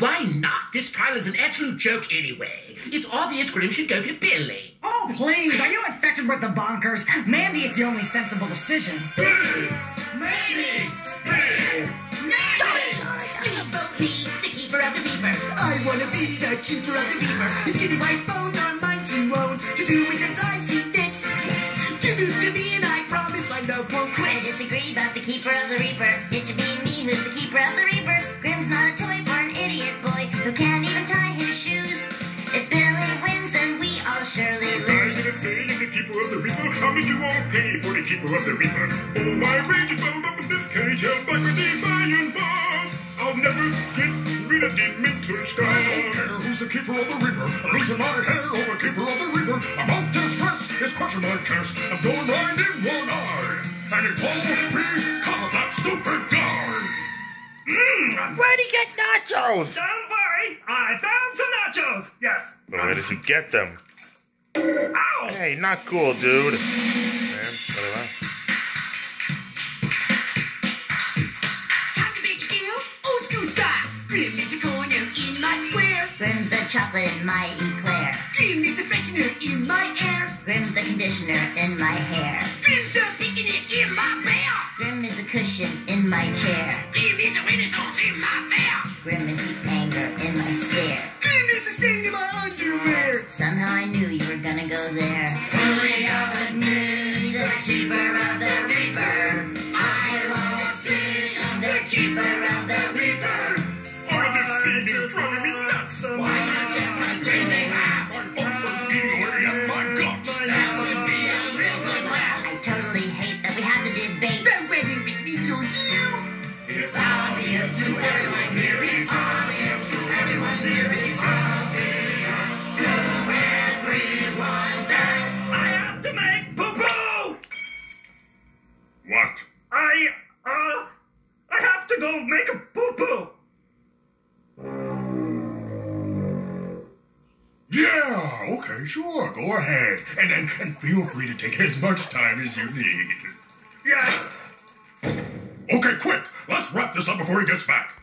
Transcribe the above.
why not? This trial is an absolute joke anyway. It's obvious Grim should go to Billy. Oh, please, are you infected with the bonkers? Mandy is the only sensible decision. Mandy! Please vote me, the keeper of the reaper. I wanna be the keeper of the reaper. His skinny white bones are mine to own. To do with as I see fit. Give it to me and I promise my love won't quit. I disagree about the keeper of the reaper. It should be me who's the keeper of the reaper. Stay keeper of the reaper? How did you all pay for the keeper of the reaper? Oh, my rage is bound up in this cage, held back with these iron bars. I'll never get rid of the mental scar. I don't care who's the keeper of the reaper. I'm losing my hair over keeper of the reaper. I'm out to stress, it's crushing my chest. I'm going blind in one eye. And it's all because of that stupid guy. Mm. Where'd he get nachos? Don't worry, I found some nachos. Yes. Where did you get them? Ow! Hey, not cool, dude. Man, whatever. Time to make a deal. Old school style. Grim is the corner in my square. Grim's the chocolate in my eclair. Grim is the freshener in my air. Grim's the conditioner in my hair. Grim's the picnic in my bear. Grim is the cushion in my chair. Grim is the in my fair. Grim is the anger in my stare. Somehow I knew you were gonna go there. Hurry up with me, the keeper of the reaper. I wanna see the keeper of the reaper. Oh, this scene is driving me nuts. Why not just like dreaming half? Ulcers eating away at my guts. That would be a real good laugh. I totally hate that we have to debate. The wedding is me or you. It's obvious to everyone here. Make a poo poo. Yeah, okay, sure, go ahead. And, and, and feel free to take as much time as you need. Yes. Okay, quick, let's wrap this up before he gets back.